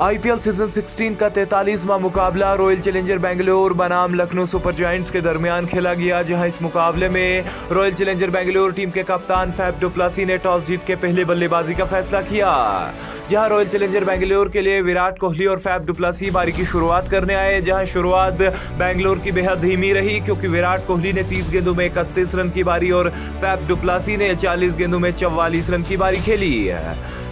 IPL season 16 का तैतालीसवा मुकाबला royal challenger Bangalore बनाम लखनऊ सुपर जायंट्स के दरमियान खेला गया, जहाँ इस मुकाबले में रॉयल चैलेंजर बेंगलोर टीम के कप्तान फैब डुप्लासी ने टॉस जीत के पहले बल्लेबाजी का फैसला किया। जहाँ रॉयल चैलेंजर बेंगलोर के लिए विराट कोहली और फैब डुप्लासी बारी की शुरुआत करने आए, जहाँ शुरुआत बेंगलोर की बेहद धीमी रही, क्योंकि विराट कोहली ने 30 गेंदों में इकतीस रन की बारी और फैब डुप्लासी ने 40 गेंदों में चौवालीस रन की बारी खेली।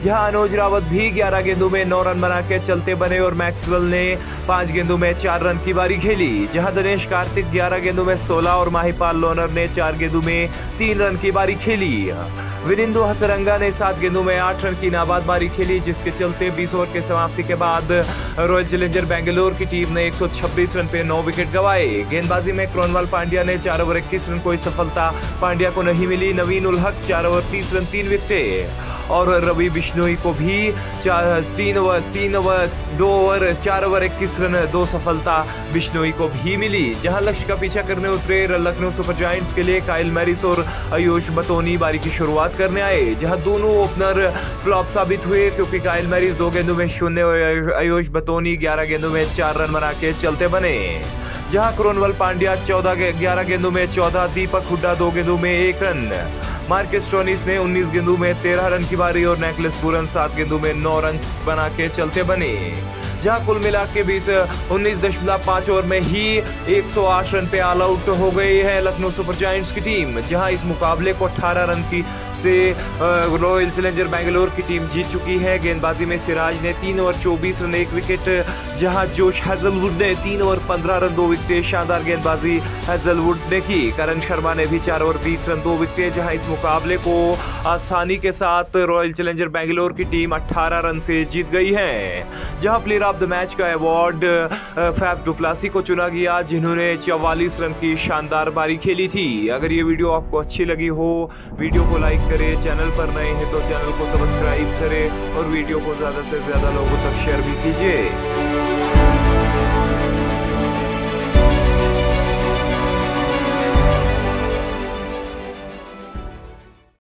जहाँ अनुज रावत भी 11 गेंदों में नौ रन बना के चलते बने और मैक्सवेल ने पाँच गेंदों में चार रन की बारी खेली। जहाँ दिनेश कार्तिक 11 गेंदों में 16 और माहिपाल लोनर ने चार गेंदों में तीन रन की बारी खेली। विनिंदु हसरंगा ने सात गेंदों में आठ रन की नाबाद बारी खेली, जिसके चलते 20 ओवर के समाप्ति के बाद रॉयल चैलेंजर बेंगलोर की टीम ने 126 रन पे नौ विकेट गवाए। गेंदबाजी में क्रोनवाल पांड्या ने चार ओवर इक्कीस रन, कोई सफलता पांड्या को नहीं मिली। नवीन उल हक चार ओवर तीस रन, तीन विकेट। और रवि बिश्नोई को भी तीन ओवर तीन ओवर, दो ओवर, चार ओवर, इक्कीस रन, दो सफलता बिश्नोई को भी मिली। जहाँ लक्ष्य का पीछा करने उतरे लखनऊ सुपर जायंट्स के लिए काइल मैरिस और आयुष बतौनी बारी की शुरुआत करने आए, जहाँ दोनों ओपनर फ्लॉप साबित हुए, क्योंकि काइल मैरिस दो गेंदों में शून्य और आयुष बतौनी ग्यारह गेंदों में चार रन बना के चलते बने। जहाँ क्रोनवल पांड्या चौदह ग्यारह गेंदों में चौदह, दीपक हुड्डा दो गेंदों में एक रन। मार्केस टोनिस ने 19 गेंदों में 13 रन की बारी और नेकलेस पूरन सात गेंदों में 9 रन बना के चलते बने। जहाँ कुल मिला के बीस, उन्नीस दशमलव पाँच ओवर में ही 108 रन पे ऑल आउट हो गई है लखनऊ सुपर जायंट्स की टीम, जहाँ इस मुकाबले को 18 रन की से रॉयल चैलेंजर बेंगलोर की टीम जीत चुकी है। गेंदबाजी में सिराज ने तीन ओवर 24 रन, एक विकेट, जहाँ जोश हैजलवुड ने तीन ओवर 15 रन, दो विकेट, शानदार गेंदबाजी हैजलवुड ने की। करण शर्मा ने भी चार ओवर 20 रन, दो विकेट, जहाँ इस मुकाबले को आसानी के साथ रॉयल चैलेंजर बेंगलोर की टीम 18 रन से जीत गई है, जहाँ प्लेयर ऑफ़ द मैच का अवार्ड फैफ डुप्लासी को चुना गया, जिन्होंने चवालीस रन की शानदार बारी खेली थी। अगर ये वीडियो आपको अच्छी लगी हो, वीडियो को लाइक करें, चैनल पर नए हैं तो चैनल को सब्सक्राइब करें और वीडियो को ज़्यादा से ज़्यादा लोगों तक शेयर भी कीजिए।